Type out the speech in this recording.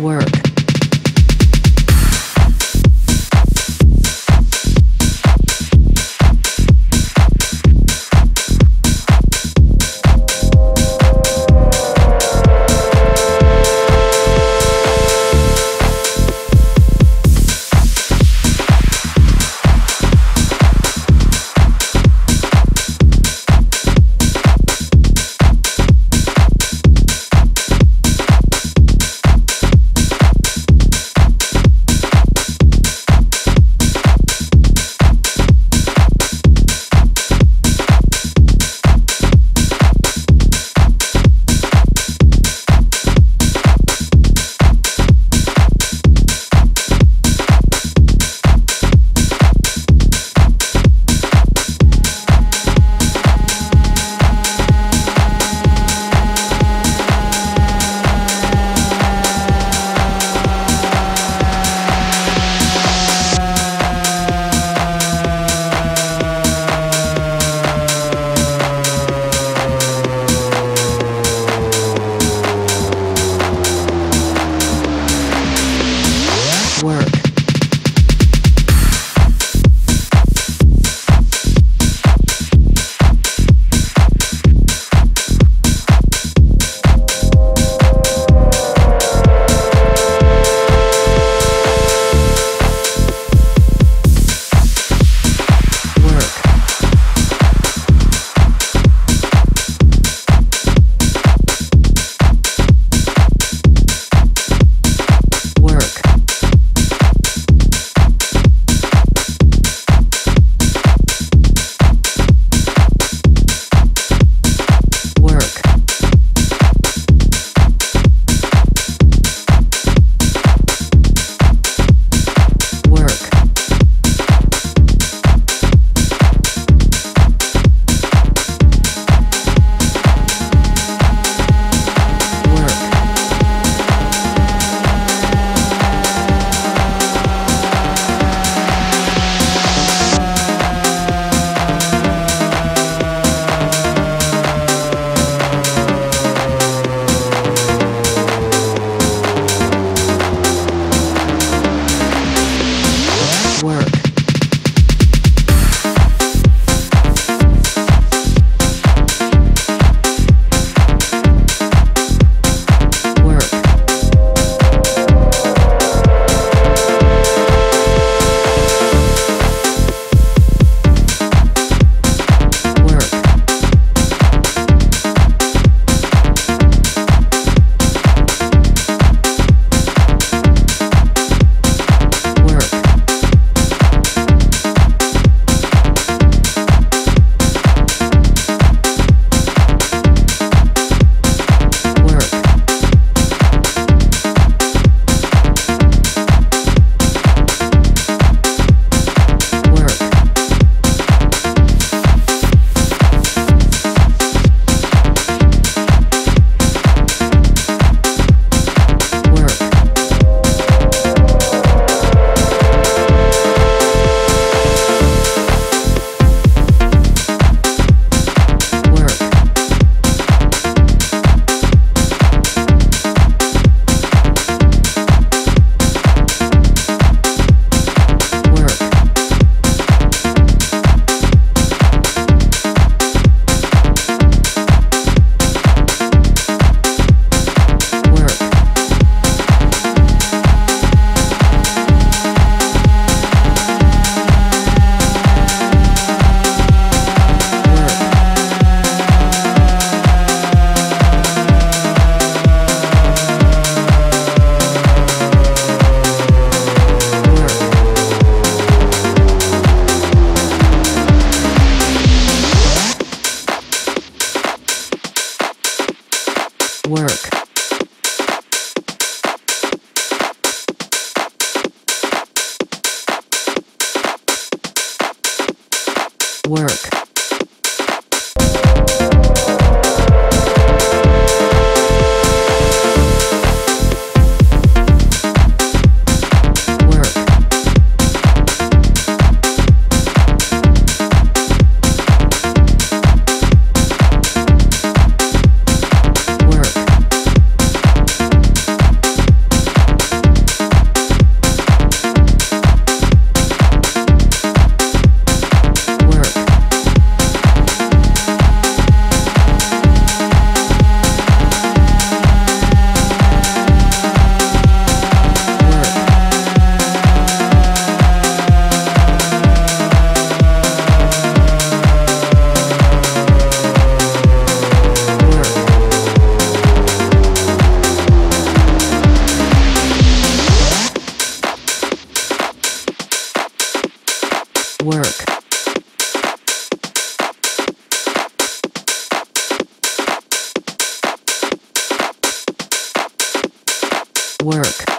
work. Work, work, work, work,